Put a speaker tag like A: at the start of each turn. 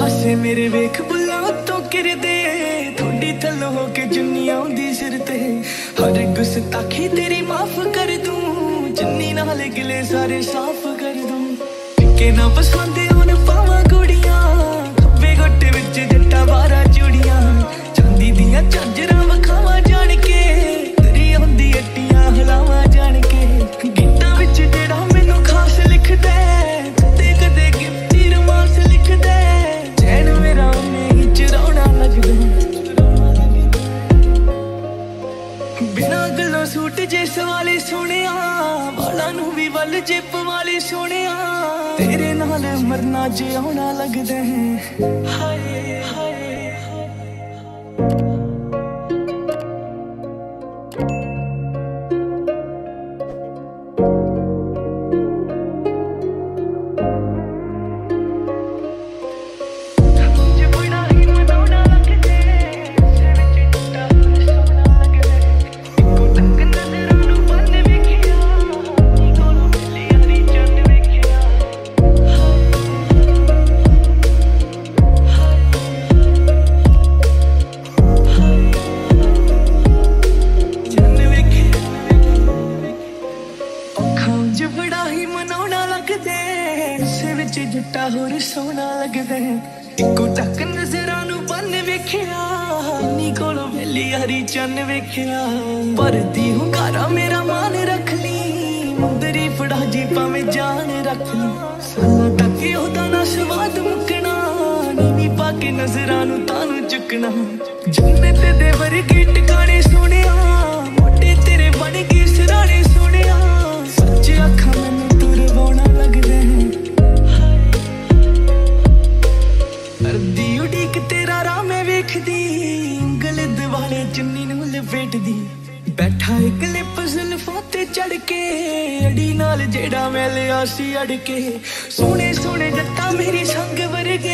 A: ਹਾਸੇ ਮੇਰੇ ਵੇਖ ਬੁਲਾਉ ਤੋ ਕਿਰਦੇ ਥੋੜੀ ਥੱਲੋਂ ਹੋ ਕੇ ਜੁੰਨੀ ਆਉਂਦੀ ਸਿਰ ਤੇ। ਹਰ ਗੁੱਸ ਗੁਸਤਾਖੀ ਤੇਰੀ ਮਾਫ ਕਰ ਦੂੰ, ਜੁੰਨੀ ਨਾਲ ਗਿਲੇ ਸਾਰੇ ਸਾਫ਼ ਕਰ ਦੂੰ। ਟਿੱਕੇ ਨਾ ਪਸੰਦ ਜਿਸ ਵਾਲੇ ਸੁਣਿਆ, ਵਾਲਾਂ ਨੂੰ ਵੀ ਵੱਲ ਜਿੱਪ ਵਾਲੇ ਸੁਣਿਆ। ਤੇਰੇ ਨਾਲ ਮਰਨਾ ਜਿਉਣਾ ਲੱਗਦਾ ਹੈ। ਹਾਏ। ਸੇ ਵਿੱਚ ਜੱਟਾ ਹੋਰ ਸੋਹਣਾ ਲੱਗਦਾ ਇੱਕੋ ਟੱਕ ਨਜ਼ਰਾਂ ਨੂੰ ਬੰਨ ਵੇਖਿਆ, ਨੀ ਕੋਲੋਂ ਮਿਲੀ ਹਰੀ ਚੰਨ ਵੇਖਿਆ। ਪਰਦੀ ਹੁੰਗਾਰਾ ਮੇਰਾ ਮਾਨ ਰੱਖ ਲਈ ਮੁੰਦਰੀ ਫੜਾ ਜੀ ਭਾਵੇਂ ਜਾਨ ਰੱਖ ਲਈ ਸਾਲਾਂ ਤੱਕ ਉਹਦਾ ਨਾ ਸਵਾਦ ਮੁੱਕਣਾ, ਨੀਵੀਂ ਪਾ ਕੇ ਨਜ਼ਰਾਂ ਨੂੰ ਤਾਨੂੰ ਚੁੱਕਣਾ। ਜੰਨਤ ਦੇ ਵਰਗੇ ਟਿਕਾਣੇ ਸੋਹਣਿਆ ਮੋਢੇ ਤੇਰੇ ਬਣ ਗਏ ਸਰਾਣੇ ਸੋਹਣਿਆ ਸੱਚ ਅੱਖਾਂ ਚੁੰਨੀ ਬੈਠਾ ਇੱਕ ਲਿਪਸਨ ਜ਼ੁਲਫਾਂ ਤੇ ਚੜ ਕੇ, ਅੜੀ ਨਾਲ ਜਿਹੜਾ ਮੈਂ ਲਿਆ ਸੀ ਅੜ ਕੇ। ਸੋਹਣੇ ਸੋਹਣੇ ਜੱਟਾਂ ਮੇਰੀ ਸੰਗ ਵਰਗੇ